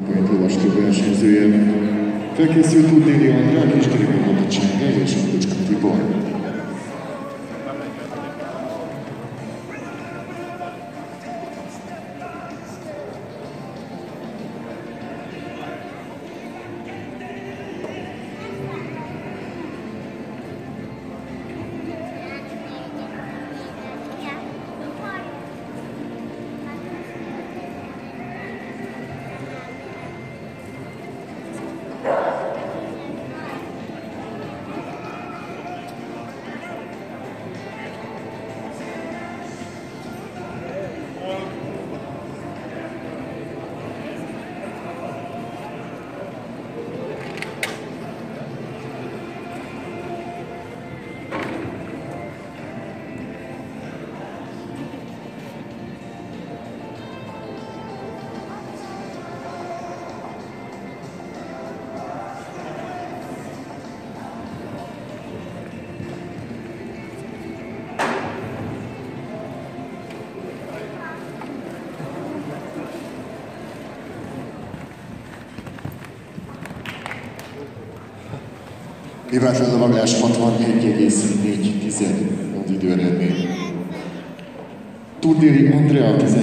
Pointolvastó versenyzője. Felkészült Tudnéli Andrá, Kiskerék Mata Csenge és Andocska Tibor. Mivel a maglás Hibátlanulagás 64,4 időeredmény. Tudnéri Andrea 11.